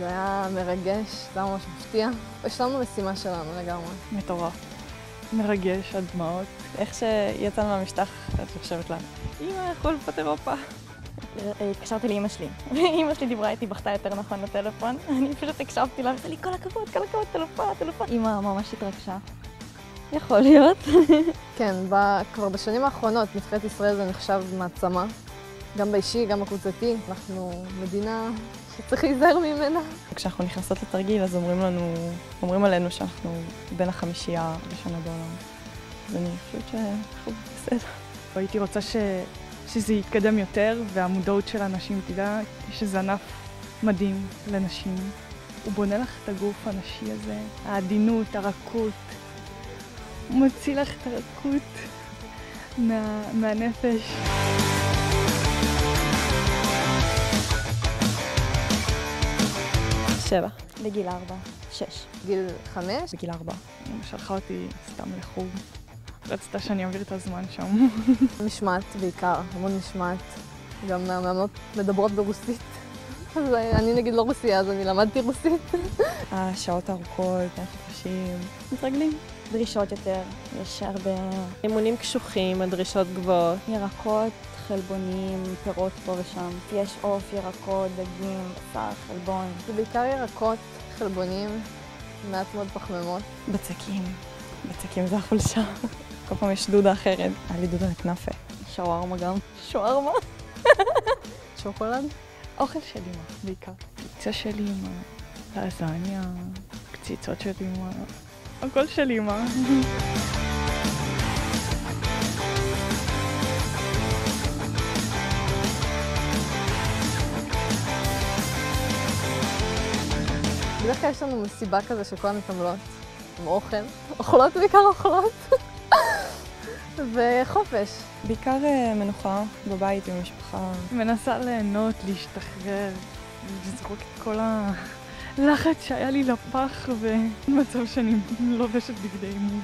זה היה מרגש, זה היה ממש מפתיע. השלמנו משימה שלנו לגמרי. מטורף. מרגש עד דמעות. איך שיצאנו מהמשטח, את חושבת לה, אמא, יכול לפות אירופה. התקשרתי לאימא שלי. אימא שלי דיברה איתי, בכתה יותר נכון לטלפון. אני פשוט הקשבתי לה, לי כל הכבוד, כל הכבוד, טלפון, טלפון. אימא ממש התרגשה. יכול להיות. כן, ב- כבר בשנים האחרונות נבחרת ישראל זה נחשב מעצמה. גם באישי, גם בקבוצתי. אנחנו מדינה שצריך להיזהר ממנה. כשאנחנו נכנסות לתרגיל, אז אומרים לנו, אומרים עלינו שאנחנו בין החמישייה הראשונה בעולם. אז אני חושבת שאנחנו בסדר. הייתי רוצה ש... שזה יתקדם יותר, והמודעות של הנשים תדע שזה ענף מדהים לנשים. הוא בונה לך את הגוף הנשי הזה, העדינות, הרכות. הוא מוציא לך את הרכות מה... מהנפש. שבע. בגיל ארבע, שש. גיל חמש, בגיל ארבע. אמא שלחה אותי סתם לחוג. רצתה שאני אעביר את הזמן שם. משמעת בעיקר, המון משמעת. גם המאמנות מדברות ברוסית. אז אני נגיד לא רוסייה, אז אני למדתי רוסית. השעות הארוכות, החופשים, מתרגלים. דרישות יותר, יש הרבה אימונים קשוחים, הדרישות גבוהות. ירקות, חלבונים, פירות פה ושם. יש עוף, ירקות, דגים, בשר, חלבון. זה בעיקר ירקות, חלבונים, מעט מאוד פחמימות. בצקים. בצקים זה החולשה. כל פעם יש דודה אחרת. היה לי דודה לכנאפה. שווארמה גם. שווארמה. שוקולד. אוכל של אמא, בעיקר. פיצה של אמא, לאזניה, קציצות של אמא, הכל של אמא. בדרך כלל יש לנו מסיבה כזה של כל המתעמלות, עם אוכל, אוכלות בעיקר אוכלות, וחופש. בעיקר אה, מנוחה בבית עם המשפחה. מנסה ליהנות, להשתחרר, לזרוק את כל הלחץ שהיה לי לפח, ומצב שאני לובשת בגדי אימון.